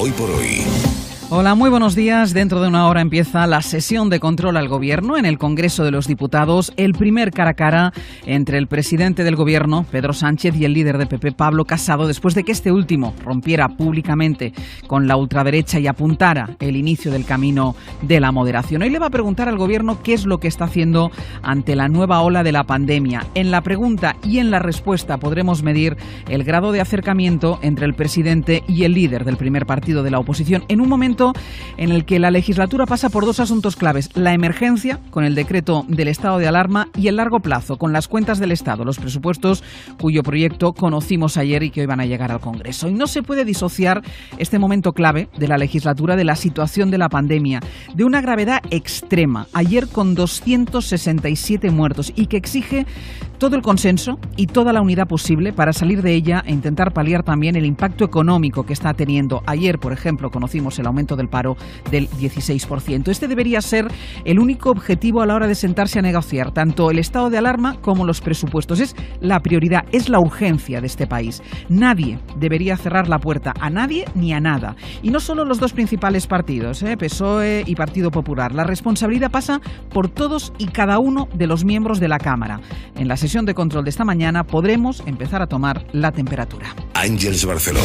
Hoy por hoy. Hola, muy buenos días. Dentro de una hora empieza la sesión de control al Gobierno en el Congreso de los Diputados, el primer cara a cara entre el presidente del Gobierno, Pedro Sánchez, y el líder de PP, Pablo Casado, después de que este último rompiera públicamente con la ultraderecha y apuntara el inicio del camino de la moderación. Hoy le va a preguntar al Gobierno qué es lo que está haciendo ante la nueva ola de la pandemia. En la pregunta y en la respuesta podremos medir el grado de acercamiento entre el presidente y el líder del primer partido de la oposición en un momento en el que la legislatura pasa por dos asuntos claves. La emergencia, con el decreto del estado de alarma, y el largo plazo, con las cuentas del Estado, los presupuestos cuyo proyecto conocimos ayer y que hoy van a llegar al Congreso. Y no se puede disociar este momento clave de la legislatura de la situación de la pandemia, de una gravedad extrema, ayer con 267 muertos, y que exige todo el consenso y toda la unidad posible para salir de ella e intentar paliar también el impacto económico que está teniendo. Ayer, por ejemplo, conocimos el del paro del 16%. Este debería ser el único objetivo a la hora de sentarse a negociar tanto el estado de alarma como los presupuestos. Es la prioridad, es la urgencia de este país. Nadie debería cerrar la puerta a nadie ni a nada. Y no solo los dos principales partidos, ¿eh? PSOE y Partido Popular. La responsabilidad pasa por todos y cada uno de los miembros de la Cámara. En la sesión de control de esta mañana podremos empezar a tomar la temperatura. Ángeles Barceló.